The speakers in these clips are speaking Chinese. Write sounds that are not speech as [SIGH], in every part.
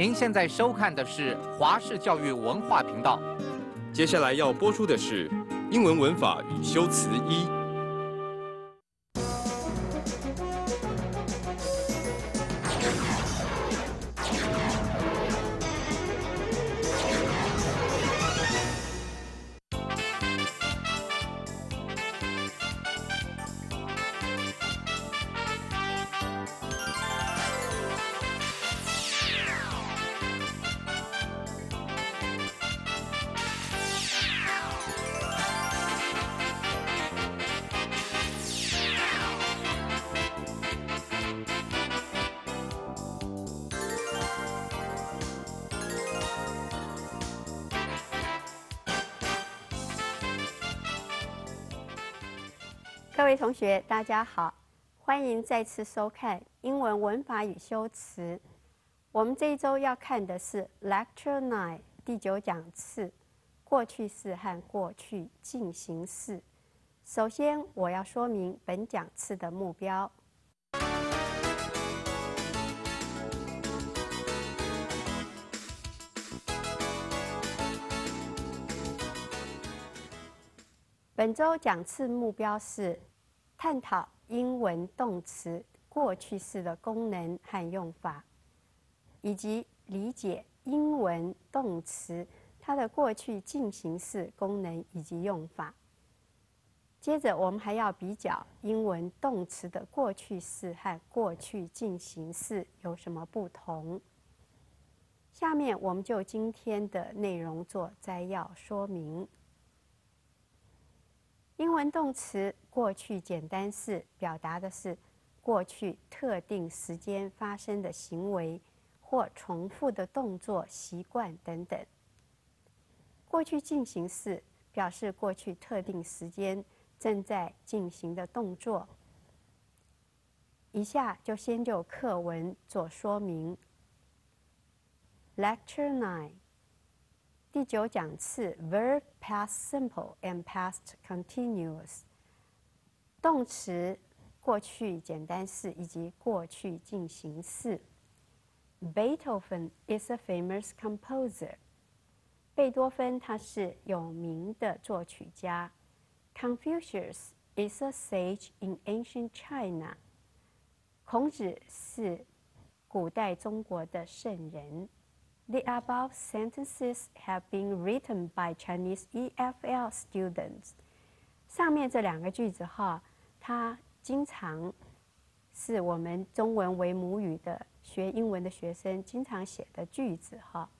您现在收看的是华视教育文化频道。接下来要播出的是英文文法与修辞一。各位同学，大家好，欢迎再次收看英文文法与修辞。我们这一周要看的是 Lecture Nine 第九讲次，过去式和过去进行式。首先，我要说明本讲次的目标。本周讲次目标是探讨英文动词过去式的功能和用法，以及理解英文动词它的过去进行式功能以及用法。接着，我们还要比较英文动词的过去式和过去进行式有什么不同。下面，我们就今天的内容做摘要说明。英文动词过去简单式表达的是过去特定时间发生的行为或重复的动作、习惯等等。过去进行式表示过去特定时间正在进行的动作。以下就先就课文做说明。Lecture Nine。第九讲次，verb past simple and past continuous，动词过去简单式以及过去进行式。Beethoven is a famous composer。贝多芬他是有名的作曲家。Confucius is a sage in ancient China。孔子是古代中国的圣人。 The above sentences have been written by Chinese EFL students。上面这两个句子哈，它经常是我们中文为母语的学英文的学生经常写的句子哈。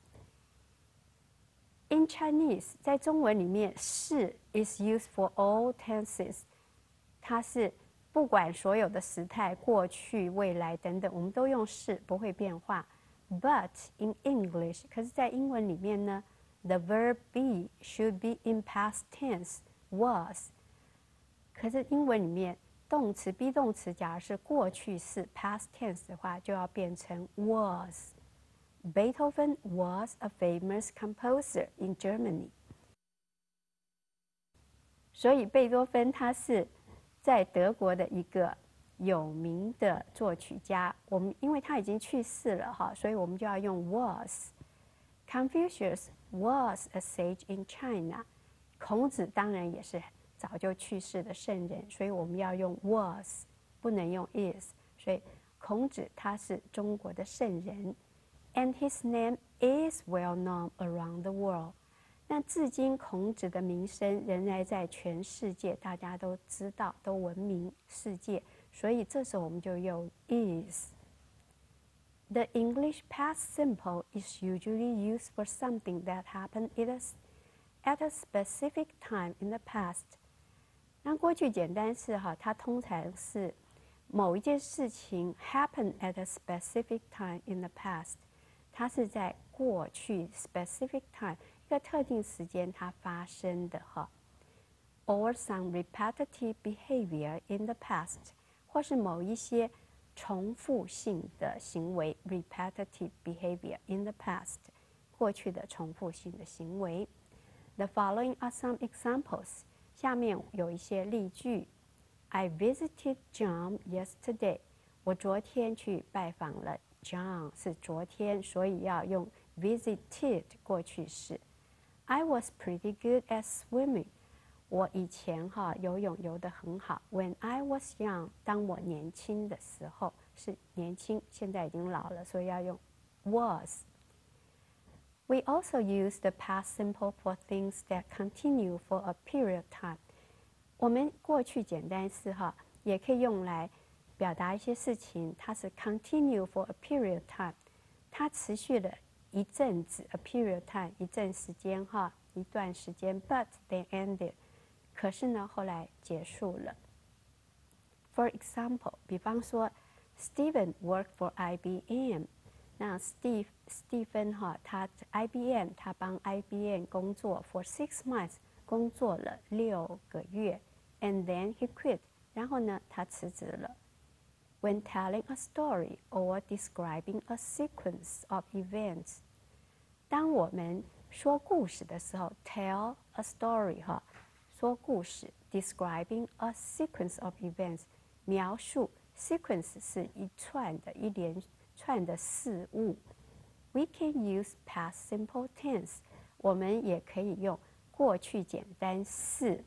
In Chinese，在中文里面，是 is used for all tenses。它是不管所有的时态，过去、未来等等，我们都用是，不会变化。But in English，可是，在英文里面呢，the verb be should be in past tense was。可是英文里面动词 be 动词，假如是过去式 past tense 的话，就要变成 was。Beethoven was a famous composer in Germany。所以贝多芬他是在德国的一个。 有名的作曲家，我们因为他已经去世了哈，所以我们就要用 was。Confucius was a sage in China。孔子当然也是早就去世的圣人，所以我们要用 was，不能用 is。所以孔子他是中国的圣人，and his name is well known around the world。那至今孔子的名声仍然在全世界，大家都知道，都闻名世界。所以这时候我们就用 is。The English past simple is usually used for something that happened at a at a specific time in the past。那过去简单式哈，它通常是某一件事情 happen at a specific time in the past，它是在过去 specific time 一个特定时间它发生的哈，or some repetitive behavior in the past。 或是某一些重复性的行为 （repetitive behavior in the past），过去的重复性的行为。The following are some examples。下面有一些例句：I visited John yesterday。我昨天去拜访了 John 是昨天，所以要用 visited 过去式。I was pretty good at swimming。 我以前哈游泳游得很好。When I was young，当我年轻的时候是年轻，现在已经老了，所以要用 was。We also use the past simple for things that continue for a period of time。我们过去简单式哈也可以用来表达一些事情，它是 continue for a period of time，它持续了一阵子，a period of time 一阵时间哈一段时间，but they ended。 可是呢，后来结束了。For example，比方说，Stephen worked for IBM。那 Steve 史蒂芬哈，他 IBM 他帮 IBM 工作 for six months，工作了六个月，and then he quit。然后呢，他辞职了。When telling a story or describing a sequence of events，当我们说故事的时候，tell a story 哈。 说故事，describing a sequence of events，描述 sequence 是一串的一连串的事物。We can use past simple tense，我们也可以用过去简单式。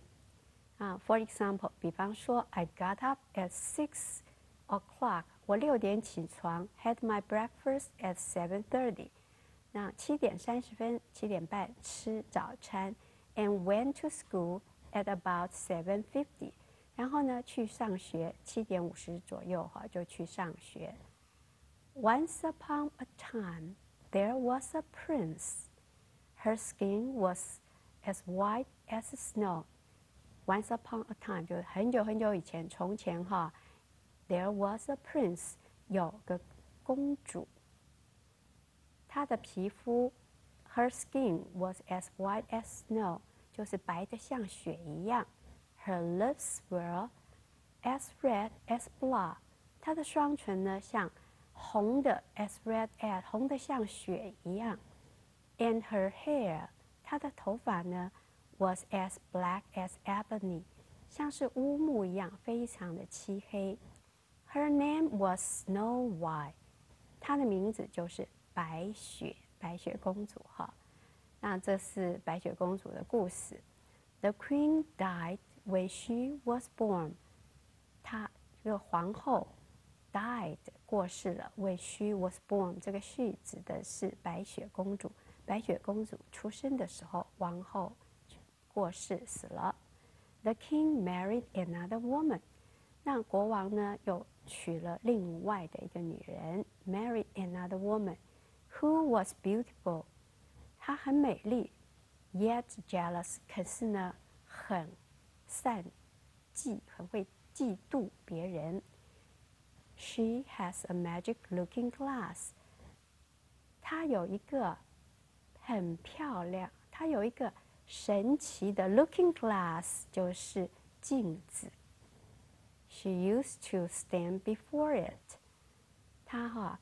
啊，For example，比方说，I got up at six o'clock，我六点起床，had my breakfast at seven thirty，那七点三十分，七点半吃早餐，and went to school。 At about seven fifty，然后呢去上学，七点五十左右哈就去上学。Once upon a time, there was a prince. Her skin was as white as snow. Once upon a time，就很久很久以前，从前哈，there was a prince，有个公主，她的皮肤，her skin was as white as snow。 就是白的像雪一样。Her lips were as red as blood。她的双唇呢，像红的，as red as 红的像血一样。And her hair，她的头发呢，was as black as ebony，像是乌木一样，非常的漆黑。Her name was Snow White，她的名字就是白雪，白雪公主哈。 那这是白雪公主的故事。The queen died when she was born。她这个皇后 died 过世了，when she was born。这个 she 指的是白雪公主。白雪公主出生的时候，王后过世死了。The king married another woman。那国王呢，又娶了另外的一个女人，married another woman who was beautiful。她很美丽，yet jealous，可是呢，很善嫉，很会嫉妒别人。She has a magic looking glass。她有一个很漂亮，她有一个神奇的 looking glass，就是镜子。She used to stand before it。她哈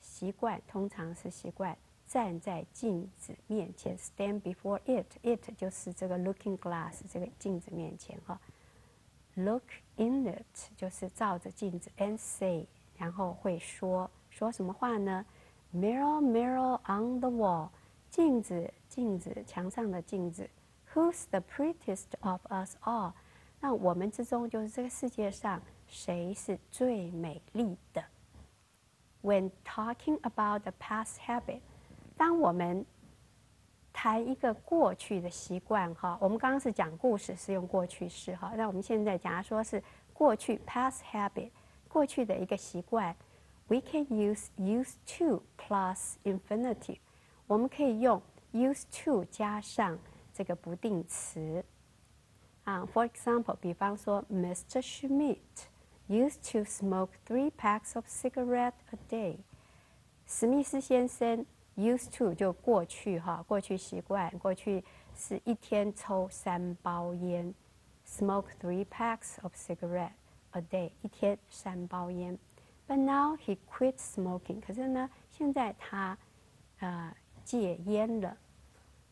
习惯，通常是习惯。 站在镜子面前，stand before it，it 就是这个 looking glass 这个镜子面前哈。Look in it 就是照着镜子，and say，然后会说说什么话呢？Mirror, mirror on the wall，镜子，镜子，墙上的镜子。Who's the prettiest of us all？那我们之中就是这个世界上谁是最美丽的？When talking about the past habit。 当我们谈一个过去的习惯，哈，我们刚刚是讲故事是用过去式，哈，那我们现在假如说是过去 past habit，过去的一个习惯，we can use used to plus infinitive，我们可以用 used to 加上这个不定词，啊，for example，比方说，Mr. Schmidt used to smoke three packs of cigarette a day，史密斯先生。 Used to 就过去哈，过去习惯，过去是一天抽三包烟，smoke three packs of cigarette a day，一天三包烟。But now he quit smoking，可是呢，现在他呃戒烟了。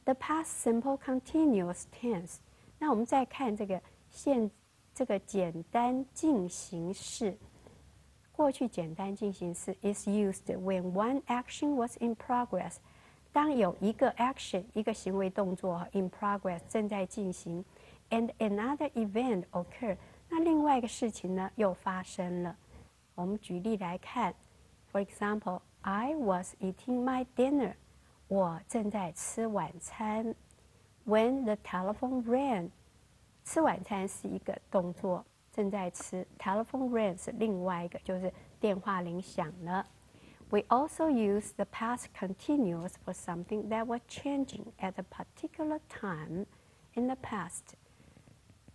The past simple continuous tense。那我们再看这个现这个简单进行式， 过去简单进行式 is used when one action was in progress。当有一个 action 一个行为动作 in progress 正在进行，and another event occur，那另外一个事情呢又发生了。我们举例来看，for example，I was eating my dinner，我正在吃晚餐。When the telephone rang，吃晚餐是一个动作。 正在吃，telephone rang 是另外一个，就是电话铃响了。We also use the past continuous for something that was changing at a particular time in the past。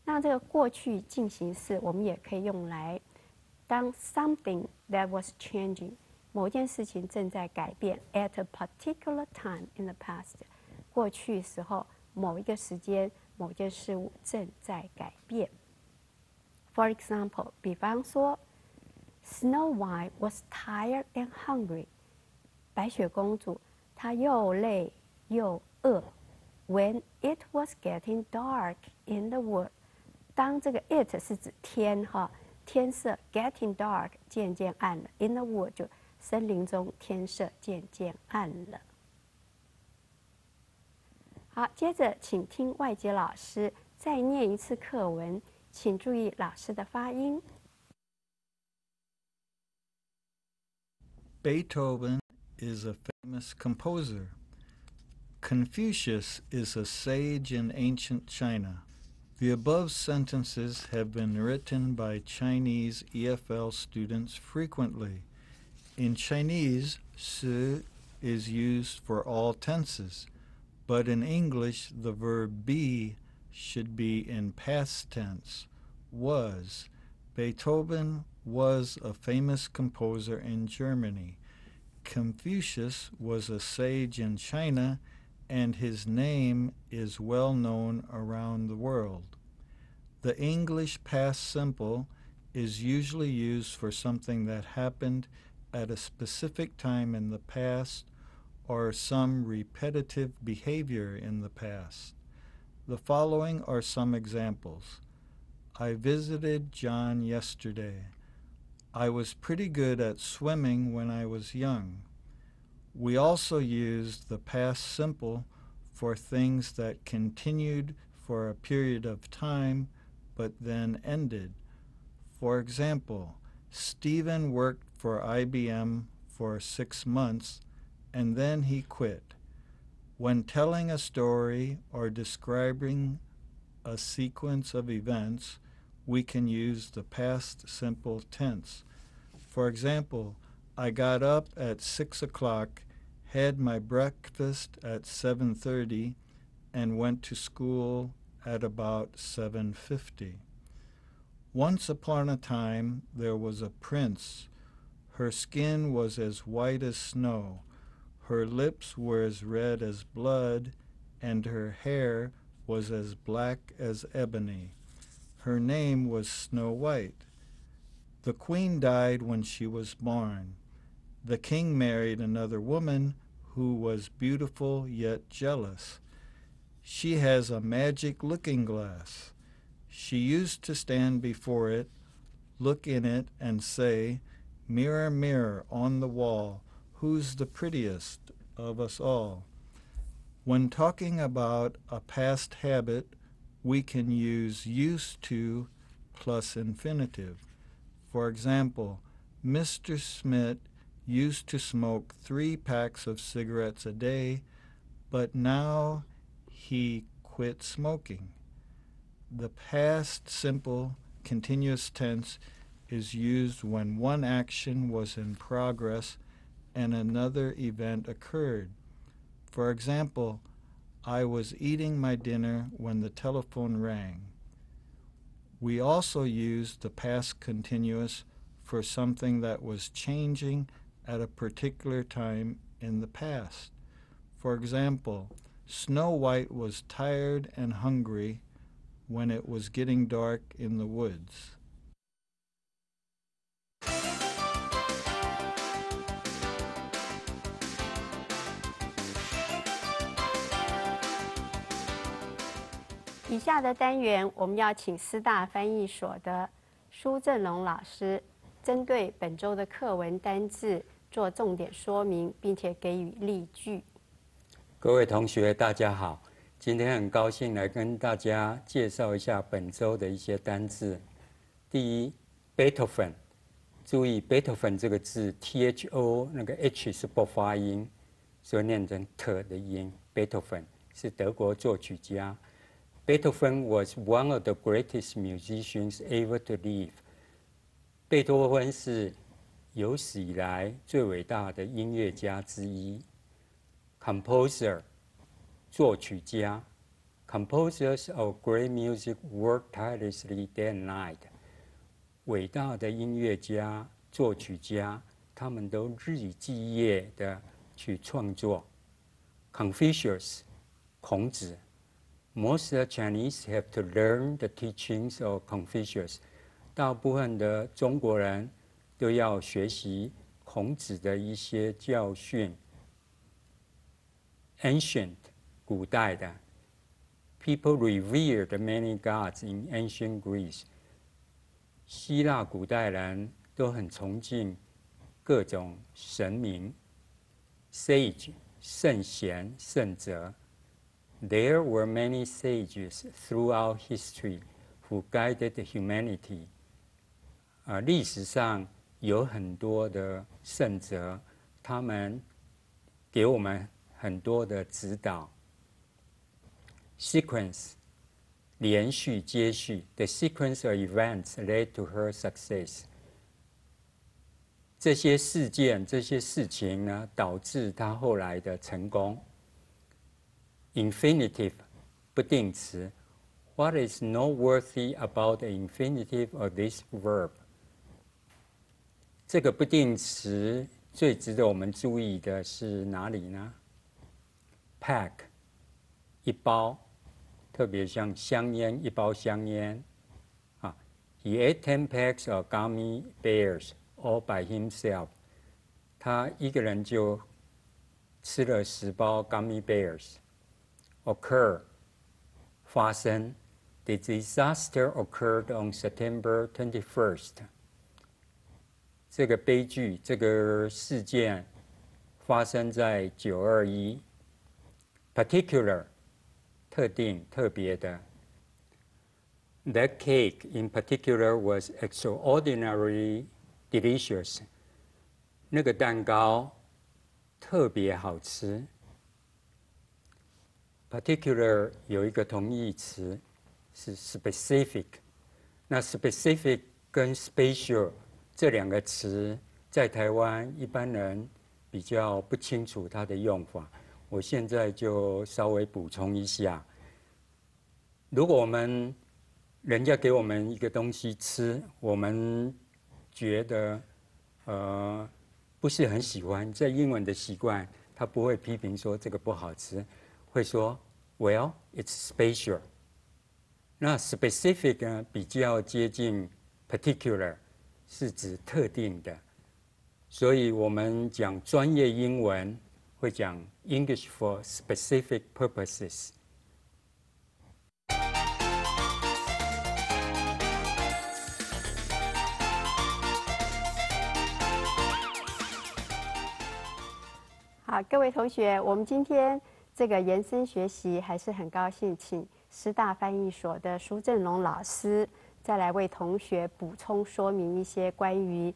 那这个过去进行式，我们也可以用来当 something that was changing，某件事情正在改变 at a particular time in the past。过去时候，某一个时间，某件事物正在改变。 For example，比方说，Snow White was tired and hungry。白雪公主她又累又饿。When it was getting dark in the wood，当这个 it 是指天哈，天色 getting dark 渐渐暗了。In the wood 就森林中天色渐渐暗了。好，接着请听外籍老师再念一次课文。请注意老师的发音。Beethoven is a famous composer. Confucius is a sage in ancient China. The above sentences have been written by Chinese EFL students frequently. In Chinese, "si" is used for all tenses, but in English, the verb be should be in past tense. Was. Beethoven was a famous composer in Germany. Confucius was a sage in China, and his name is well known around the world. The English past simple is usually used for something that happened at a specific time in the past or some repetitive behavior in the past. The following are some examples. I visited John yesterday. I was pretty good at swimming when I was young. We also used the past simple for things that continued for a period of time but then ended. For example, Stephen worked for IBM for six months and then he quit. When telling a story or describing a sequence of events, we can use the past simple tense. For example, I got up at 6 o'clock, had my breakfast at 7.30, and went to school at about 7.50. Once upon a time there was a prince. Her skin was as white as snow her lips were as red as blood, and her hair was as black as ebony. Her name was Snow White. The queen died when she was born. The king married another woman who was beautiful yet jealous. She has a magic looking glass. She used to stand before it, look in it, and say, Mirror, mirror on the wall, who's the prettiest of us all. When talking about a past habit, we can use used to plus infinitive. For example, Mr. Smith used to smoke three packs of cigarettes a day, but now he quit smoking. The past simple continuous tense is used when one action was in progress and another event occurred. For example, I was eating my dinner when the telephone rang. We also used the past continuous for something that was changing at a particular time in the past. For example, Snow White was tired and hungry when it was getting dark in the woods. 以下的单元，我们要请师大翻译所的苏振龙老师针对本周的课文单字做重点说明，并且给予例句。各位同学，大家好，今天很高兴来跟大家介绍一下本周的一些单字。第一，Beethoven，注意 BEETHEN 这个字，T H O 那个 H 是不发音，所以念成特的音。，BEETHEN 是德国作曲家。Beethoven was one of the greatest musicians ever to live。贝多芬是有史以来最伟大的音乐家之一。composer 作曲家，composers of great music work tirelessly day and night。伟大的音乐家、作曲家，他们都日以继夜的去创作。Confucius，孔子 ，most Chinese have to learn the teachings of Confucius。大部分的中国人都要学习孔子的一些教训。ancient 古代的，people revered many gods in ancient Greece。希腊古代人都很崇敬各种神明。sage 圣贤圣哲 ，there were many sages throughout history who guided humanity。啊，历史上有很多的圣哲，他们给我们。很多的指导，sequence 连续接续，the sequence of events led to her success。这些事件、这些事情呢，导致她后来的成功。 infinitive 不定词，What is noteworthy about the infinitive of this verb？这个不定词最值得我们注意的是哪里呢？pack 一包，特别像香烟一包香烟啊。He ate ten packs of gummy bears all by himself。他一个人就吃了十包 gummy bears。 Occur 发生，The disaster occurred on September twenty-first。这个悲剧，这个事件发生在九二一。particular 特定特别的。That cake in particular was extraordinarily delicious。那个蛋糕特别好吃。 Particular 有一个同义词是 specific，那 specific 跟 spatial 这两个词在台湾一般人比较不清楚它的用法。我现在就稍微补充一下：如果我们人家给我们一个东西吃，我们觉得呃不是很喜欢，在英文的习惯，他不会批评说这个不好吃，会说 Well, it's special。那 specific 呢比较接近 particular，是指特定的，所以我们讲专业英文。会讲 English for specific purposes。好，各位同学，我们今天 这个延伸学习还是很高兴，请师大翻译所的苏振龙老师再来为同学补充说明一些关于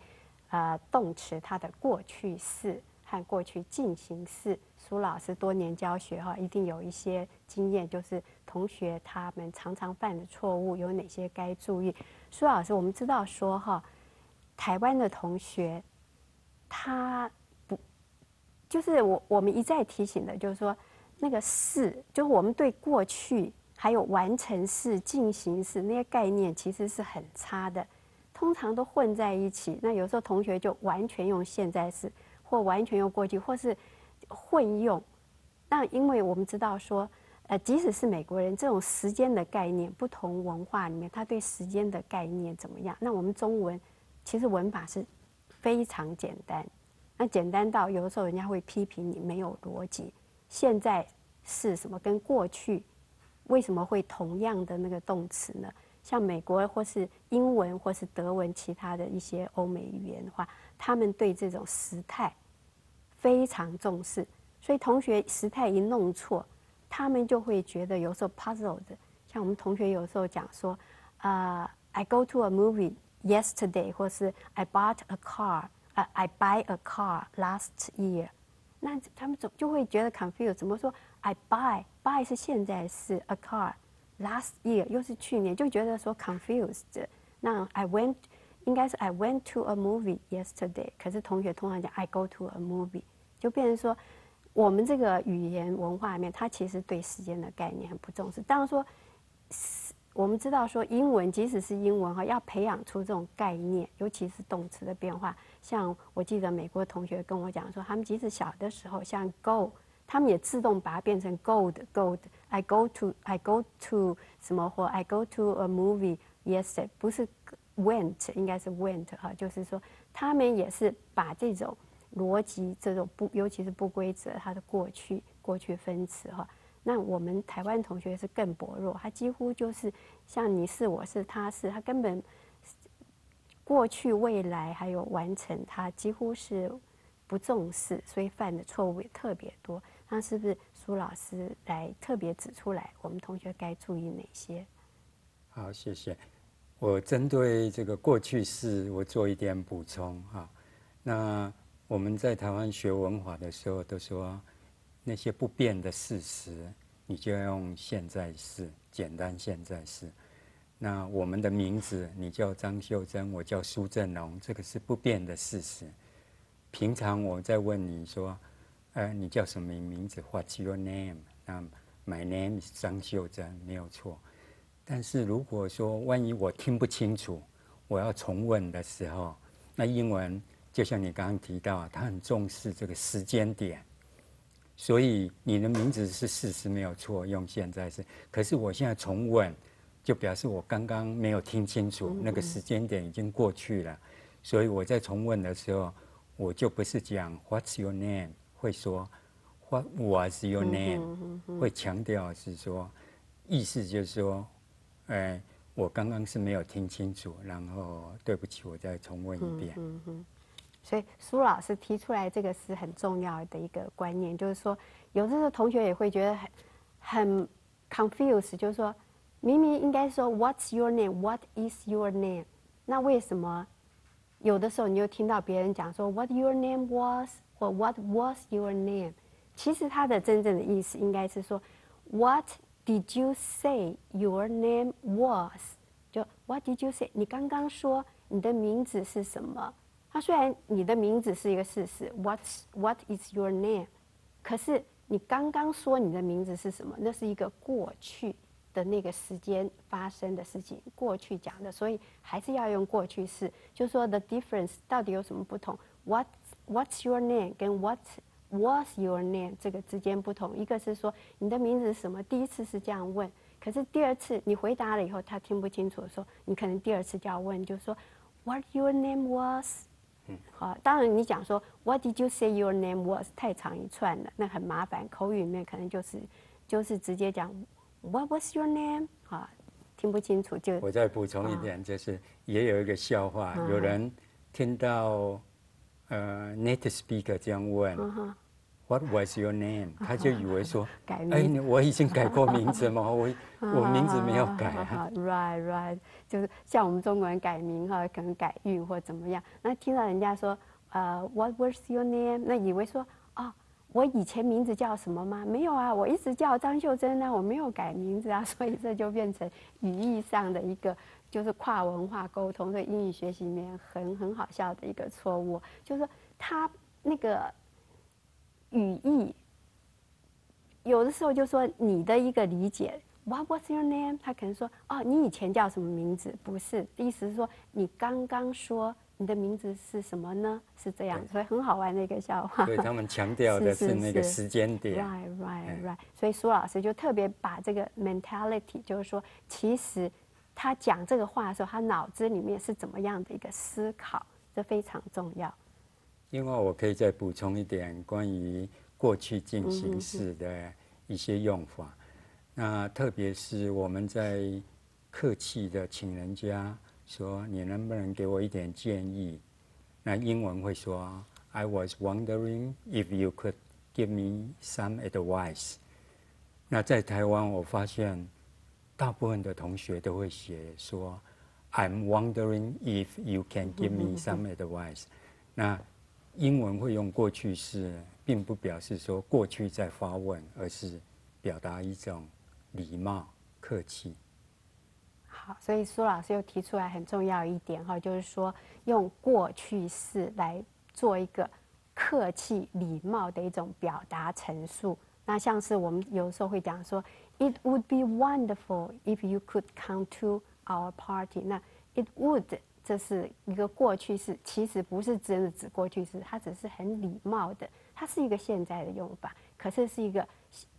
呃动词它的过去式。和过去进行式，苏老师多年教学哈，一定有一些经验，就是同学他们常常犯的错误有哪些该注意。苏老师，我们知道说哈，台湾的同学他不，就是我我们一再提醒的，就是说那个是，就是我们对过去还有完成式、进行式那些概念其实是很差的，通常都混在一起。那有时候同学就完全用现在式。或完全用过去，或是混用。那因为我们知道说，呃，即使是美国人，这种时间的概念，不同文化里面，他对时间的概念怎么样？那我们中文其实文法是非常简单，那简单到有的时候人家会批评你没有逻辑。现在是什么？跟过去为什么会同样的那个动词呢？像美国或是英文或是德文，其他的一些欧美语言的话，他们对这种时态非常重视，所以同学时态一弄错，他们就会觉得有时候 puzzled。像我们同学有时候讲说，啊、i go to a movie yesterday，或是 I bought a car，啊、i buy a car last year。那他们总就会觉得 confused，怎么说 I buy buy 是现在是，a car last year 又是去年，就觉得说 confused。那 I went 应该是 I went to a movie yesterday，可是同学通常讲 I go to a movie，就变成说我们这个语言文化里面，它其实对时间的概念很不重视。当然说，我们知道说英文即使是英文哈，要培养出这种概念，尤其是动词的变化。像我记得美国同学跟我讲说，他们即使小的时候，像 go，他们也自动把它变成 gold，gold，I go to I go to 什么或 I go to a movie yesterday，不是 went，应该是 went 哈，就是说他们也是把这种逻辑这种不，尤其是不规则，它的过去过去分词哈。那我们台湾同学是更薄弱，他几乎就是像你是我是他是，他根本过去未来还有完成，他几乎是不重视，所以犯的错误也特别多。那是不是苏老师来特别指出来，我们同学该注意哪些？好，谢谢。我针对这个过去式，我做一点补充哈。那我们在台湾学文法的时候，都说那些不变的事实，你就用现在式，简单现在式。那我们的名字，你叫张秀珍，我叫苏振龙，这个是不变的事实。平常我在问你说，呃，你叫什么名字？What's your name？那 My name is 张秀珍，没有错。但是如果说万一我听不清楚，我要重问的时候，那英文就像你刚刚提到，他很重视这个时间点，所以你的名字是事实没有错，用现在是。可是我现在重问，就表示我刚刚没有听清楚，那个时间点已经过去了，所以我在重问的时候，我就不是讲 What's your name，会说 What was your name，会强调是说，意思就是说。哎，我刚刚是没有听清楚，然后对不起，我再重问一遍。所以苏老师提出来这个是很重要的一个观念，就是说，有的时候同学也会觉得很很 confused，就是说，明明应该说 What's your name？What is your name？那为什么有的时候你又听到别人讲说 What your name was 或 What was your name？其实它的真正的意思应该是说 What Did you say your name was？就 What did you say？你刚刚说你的名字是什么？它虽然你的名字是一个事实，What's What is your name？可是你刚刚说你的名字是什么？那是一个过去的那个时间发生的事情，过去讲的，所以还是要用过去式。就说 the difference 到底有什么不同？What's What's your name？跟 What Was your name？这个之间不同，一个是说你的名字是什么，第一次是这样问，可是第二次你回答了以后，他听不清楚的时候，你可能第二次就要问，就说 What your name was？嗯，好，当然你讲说 What did you say your name was？太长一串了，那很麻烦。口语里面可能就是就是直接讲 What was your name？啊，听不清楚就。我再补充一点，就是也有一个笑话，有人听到。呃，native speaker 这样问，What was your name？他就以为说，哎，我已经改过名字吗？我 [LAUGHS] 我名字没有改啊。Right, right，就是像我们中国人改名哈，可能改运或怎么样。那听到人家说，呃，What was your name？那以为说，哦，我以前名字叫什么吗？没有啊，我一直叫张秀珍啊，我没有改名字啊。[LAUGHS] 所以这就变成语义上的一个。就是跨文化沟通，在英语学习里面很很好笑的一个错误，就是说他那个语义有的时候就说你的一个理解，What was your name？他可能说哦，你以前叫什么名字？不是，意思是说你刚刚说你的名字是什么呢？是这样，所以很好玩的一个笑话。对他们强调的是那个时间点。Right, right, right。所以苏老师就特别把这个 mentality，就是说其实。他讲这个话的时候，他脑子里面是怎么样的一个思考？这非常重要。另外，我可以再补充一点关于过去进行式的一些用法。那特别是我们在客气的请人家说，你能不能给我一点建议？那英文会说，I was wondering if you could give me some advice。那在台湾，我发现大部分的同学都会写说，I'm wondering if you can give me some advice。那英文会用过去式，并不表示说过去在发问，而是表达一种礼貌、客气。好，所以苏老师又提出来很重要一点哈，就是说用过去式来做一个客气、礼貌的一种表达陈述。那像是我们有时候会讲说，It would be wonderful if you could come to our party。那 It would 这是一个过去式，其实不是真的指过去式，它只是很礼貌的，它是一个现在的用法，可是是一个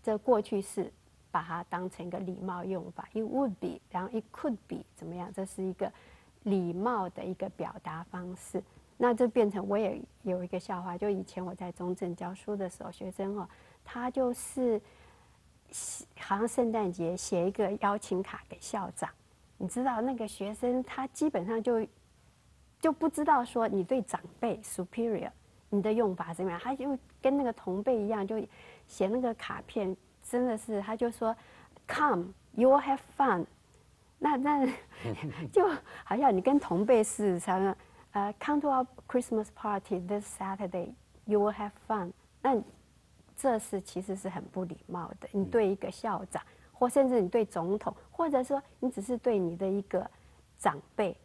这过去式，把它当成一个礼貌用法。It would be，然后 It could be 怎么样？这是一个礼貌的一个表达方式。那这变成我也有一个笑话，就以前我在中正教书的时候，学生哦，他就是好像圣诞节写一个邀请卡给校长。你知道那个学生，他基本上就就不知道说你对长辈 superior 你的用法怎么样，他就跟那个同辈一样，就写那个卡片，真的是他就说，Come, you will have fun。[LAUGHS] 那那 [LAUGHS] 就好像你跟同辈是什么？呃，Come to our Christmas party this Saturday, you will have fun。[LAUGHS] 那这是其实是很不礼貌的，你对一个校长。或甚至你对总统，或者说你只是对你的一个长辈，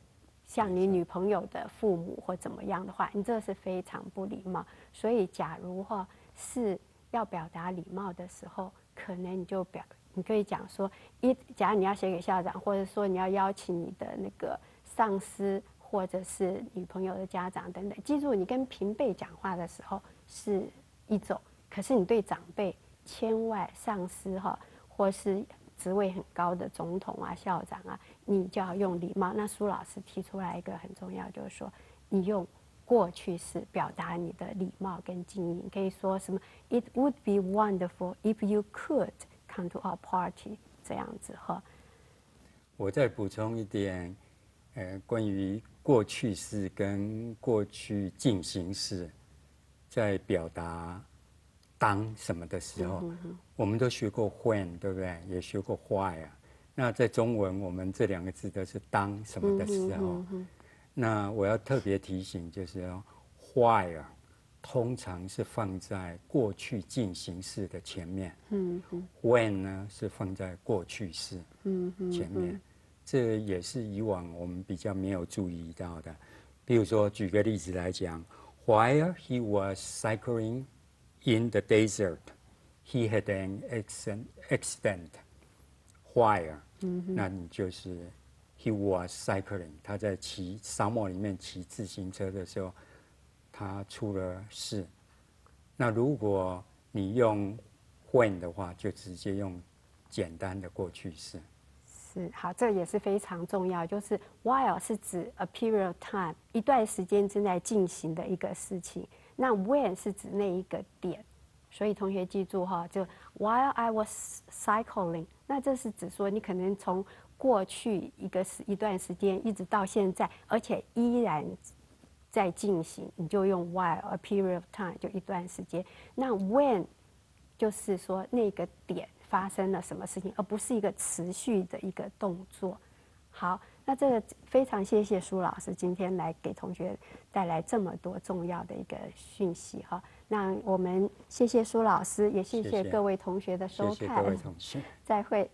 像你女朋友的父母或怎么样的话，你这是非常不礼貌。所以，假如哈是要表达礼貌的时候，可能你就表，你可以讲说，一，假如你要写给校长，或者说你要邀请你的那个上司或者是女朋友的家长等等，记住，你跟平辈讲话的时候是一种，可是你对长辈、千万上司哈。或是职位很高的总统啊、校长啊，你就要用礼貌。那苏老师提出来一个很重要，就是说，你用过去式表达你的礼貌跟敬意。可以说什么？It would be wonderful if you could come to our party。这样子哈。我再补充一点，呃，关于过去式跟过去进行式，在表达。当什么的时候，我们都学过 when，对不对？也学过 why 啊。那在中文，我们这两个字都是当什么的时候。那我要特别提醒，就是啊，通常是放在过去进行式的前面。嗯 when 呢是放在过去式前面。这也是以往我们比较没有注意到的。比如说，举个例子来讲，while he was cycling。In the desert, he had an accident. While，那你就是 he was cycling，他在骑沙漠里面骑自行车的时候，他出了事。那如果你用 when 的话，就直接用简单的过去式。是，好，这也是非常重要。就是 while 是指 a period of time，一段时间正在进行的一个事情。那 when 是指那一个点，所以同学记住哈，就 while I was cycling，那这是指说你可能从过去一个时一段时间一直到现在，而且依然在进行，你就用 while a period of time 就一段时间。那 when 就是说那个点发生了什么事情，而不是一个持续的一个动作。好。那这个非常谢谢苏老师今天来给同学带来这么多重要的一个讯息哈。那我们谢谢苏老师，也谢谢各位同学的收看。谢谢各位同学。再会。